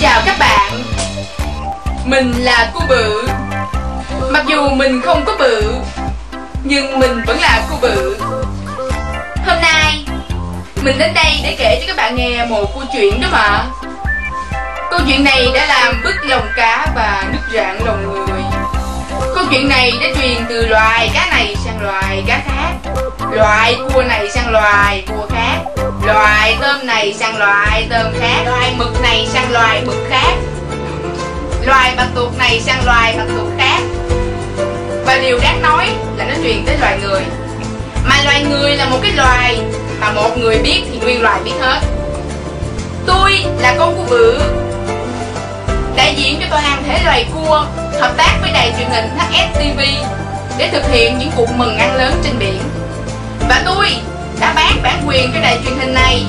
chào các bạn. Mình là cô Bự. Mặc dù mình không có bự, Nhưng mình vẫn là cô Bự. Hôm nay, Mình đến đây để kể cho các bạn nghe một câu chuyện đó mà. Câu chuyện này đã làm bứt lòng cá và nứt rạn lòng người. Câu chuyện này đã truyền từ loài cá này sang loài cá khác, Loài cua này sang loài cua khác. Loài tôm này sang loài tôm khác, Loài mực này sang loài mực khác. Loài bạch tuộc này sang loài bạch tuộc khác. Và điều đáng nói là nó truyền tới loài người. Mà loài người là một cái loài Mà một người biết thì nguyên loài biết hết. Tôi là con cua bự Đại diện cho toàn thể loài cua, Hợp tác với đài truyền hình HSTV Để thực hiện những cuộc mừng ăn lớn trên biển. Và tôi đã bán bản quyền cho đài truyền hình này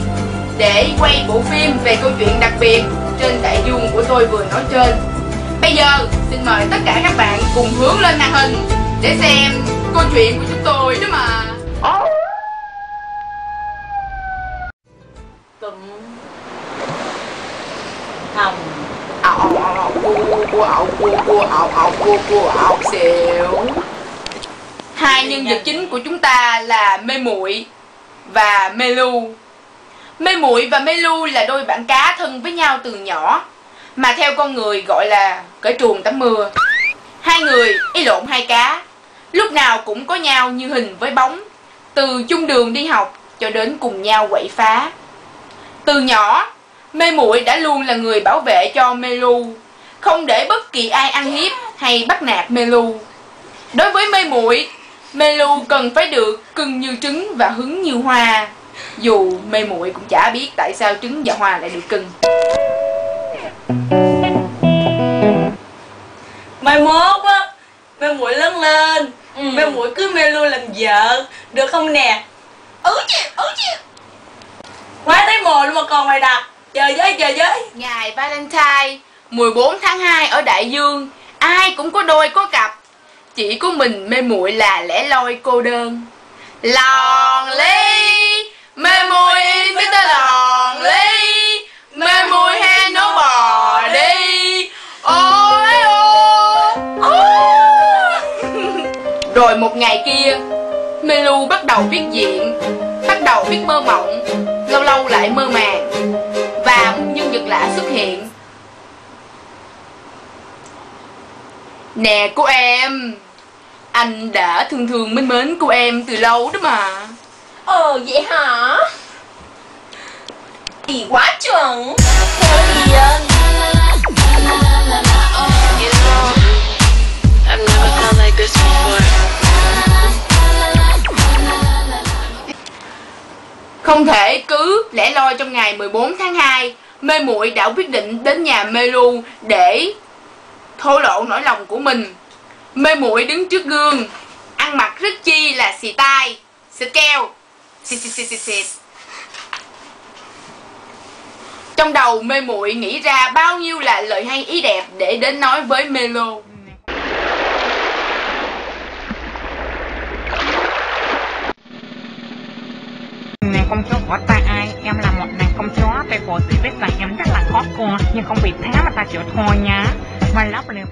để quay bộ phim về câu chuyện đặc biệt trên đại dương của tôi vừa nói trên. Bây giờ xin mời tất cả các bạn cùng hướng lên màn hình để xem câu chuyện của chúng tôi đó mà. cụm hồng Ảo ảo ảo cua ảo cua cua ảo ảo cua cua ảo xỉu. Hai nhân vật chính của chúng ta là Mê Muội và Melu, Mê Muội và Melu là đôi bạn cá thân với nhau từ nhỏ, mà theo con người gọi là cởi truồng tắm mưa. Hai người ý lộn hai cá, lúc nào cũng có nhau như hình với bóng, từ chung đường đi học cho đến cùng nhau quậy phá. Từ nhỏ, Mê Muội đã luôn là người bảo vệ cho Melu, không để bất kỳ ai ăn hiếp hay bắt nạt Melu. Đối với Mê Muội, Mê Lu cần phải được cưng như trứng và hứng như hoa. Dù Mê Muội cũng chả biết tại sao trứng và hoa lại được cưng. mai mốt á mê muội lớn lên Ừ. mê muội cưới mê luôn làm vợ được không nè ừ chứ ừ chứ quá thấy mồ luôn mà còn mày đặt chờ với chờ với Ngày Valentine 14 tháng 2 ở Đại Dương, ai cũng có đôi có cặp. Chỉ có mình Mê Muội là lẻ loi cô đơn. Lòn ly, Mê Muội biết ta lòn ly, Mê Muội hay nó bò đi. Ôi ô. Rồi một ngày kia, Mê Lu bắt đầu viết diện, bắt đầu viết mơ mộng, lâu lâu lại mơ màng và một nhân vật lạ xuất hiện Nè cô em anh đã thường thường mến mến cô em từ lâu đó mà. Ờ vậy hả? Thì quá chuẩn. Không thể cứ lẻ loi trong ngày 14 tháng 2 Mê muội đã quyết định đến nhà Mê Lu để thổ lộ nỗi lòng của mình Mê muội đứng trước gương Ăn mặc rất chi là xì tai Xịt keo Xịt xịt xịt xịt xì Trong đầu mê muội nghĩ ra bao nhiêu là lời hay ý đẹp để đến nói với Melo. Nàng công chúa của ta ai? Em là một nàng công chúa, tay phổ tự biết rằng em rất là khó qua nhưng không vì thế mà ta chịu thua nhá. My love liền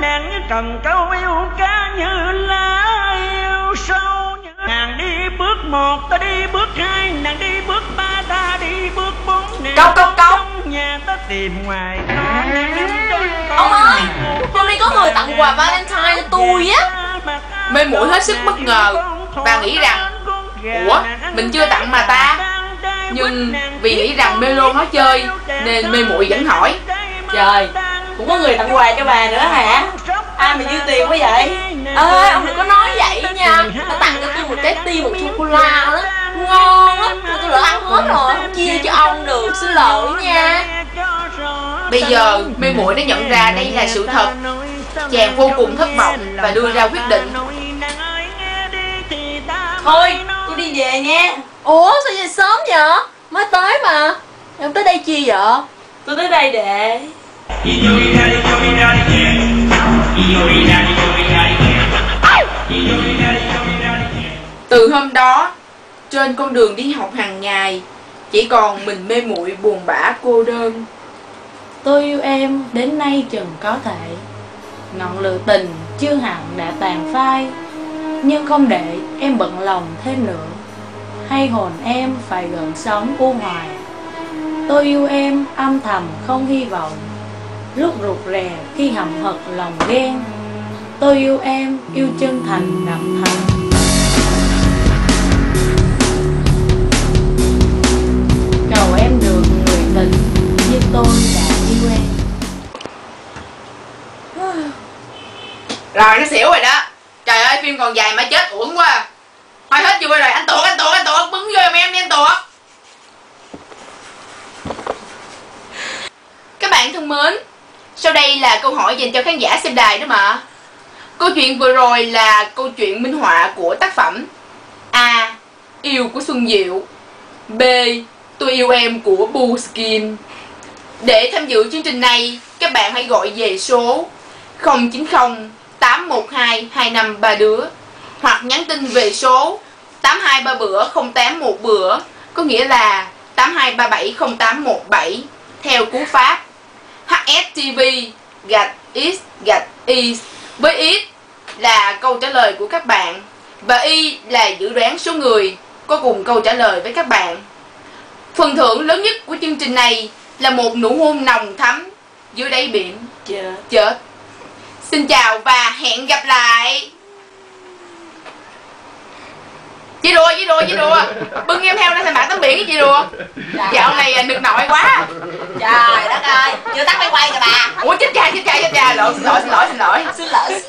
nàng như cần câu yêu cá như lá yêu sâu. Như nàng đi bước một ta đi bước hai nàng đi bước ba ta đi bước bốn. Nàng Cốc, cốc, cốc. nhà ta tìm ngoài có nàng đứng trên con Ông ơi, hôm nay có người tặng quà Valentine cho tôi á. Mê muội hết sức bất ngờ. và nghĩ rằng Ủa, mình chưa tặng mà ta. Nhưng vì nghĩ rằng Melo nói chơi Nên mê muội vẫn hỏi Trời, cũng có người tặng quà cho bà nữa hả? Ai mà dư tiền quá vậy? Ê, ông đừng có nói vậy nha Nó tặng cho tôi một trái tim, một sô-cô-la đó Ngon á, mà tôi lỡ ăn hết rồi Không chia cho ông được, xin lỗi nha Bây giờ mê muội đã nhận ra đây là sự thật Chàng vô cùng thất vọng và đưa ra quyết định Thôi, tôi đi về nha Ủa, sao về sớm vậy? Mới tới mà Em tới đây chi vậy? Tôi tới đây để từ hôm đó, trên con đường đi học hàng ngày, chỉ còn mình mê muội buồn bã cô đơn. Tôi yêu em đến nay chừng có thể. Ngọn lửa tình chưa hẳn đã tàn phai Nhưng không để em bận lòng thêm nữa. Hay hồn em phải gần sống u hoài. Tôi yêu em âm thầm không hy vọng. Lúc rụt rè, khi hầm hực, lòng ghen. Tôi yêu em, yêu chân thành đậm thầm Cầu em được người tình như tôi đã yêu em. Rồi, nó xỉu rồi đó. Trời ơi, phim còn dài mà chết uổng quá à. Thôi hết vui rồi, anh tuột anh tuột anh tuột. Bứng vô em em đi, anh tuột. Các bạn thân mến sau đây là câu hỏi dành cho khán giả xem đài đó mà Câu chuyện vừa rồi là câu chuyện minh họa của tác phẩm A. Yêu của Xuân Diệu B. Tôi yêu em của Boo Skin Để tham dự chương trình này, Các bạn hãy gọi về số 090 812 253 đứa Hoặc nhắn tin về số 823 bữa 081 bữa, Có nghĩa là 82370817 Theo cú pháp HSTV gạch X gạch Y. Với X là câu trả lời của các bạn Và Y là dự đoán số người có cùng câu trả lời với các bạn. Phần thưởng lớn nhất của chương trình này là một nụ hôn nồng thắm dưới đáy biển. Chết chết Xin chào và hẹn gặp lại! Chị đùa, chị đùa, chị đùa. Bưng em theo ra thành bạn tắm biển cái chị đùa? Dạo này à, nực nội quá. Trời đất ơi Chưa tắt máy quay kìa bà. Ủa chết cha, chết cha, chết cha Lộn, xin lỗi, xin lỗi, xin lỗi Xin lỗi